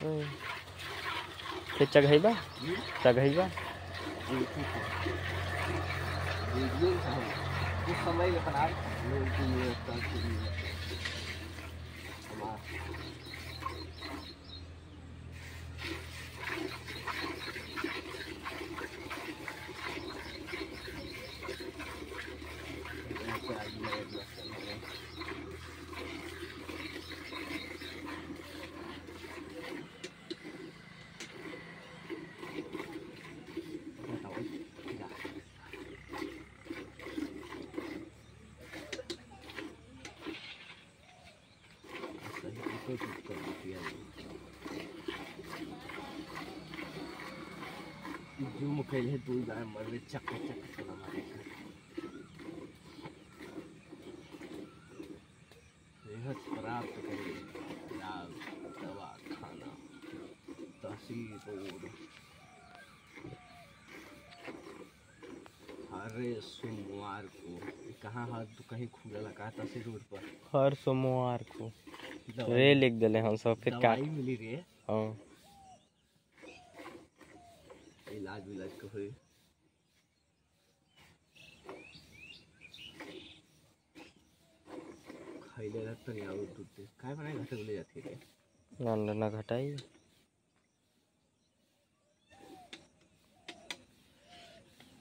हम्म। के चघैबा चघैबा वीडियो कुछ समय सही कोई कुछ कर दिया जूम कैले दू गाय मरवे चक चक चला मारे प्राप्त करे दवा खाना तहसील रोड हर सोमवार को। कहाँ हर तो कहीं खुला लगा तहसील रोड पर? हर सोमवार को। रे लिख दिले हम सब फिर का दवाई मिली रे हाँ। इलाज विलाज को हुई। खाइले रहत नहीं आउ दूध काय बनाए घटे बोले जाती रे ना ना घटाई।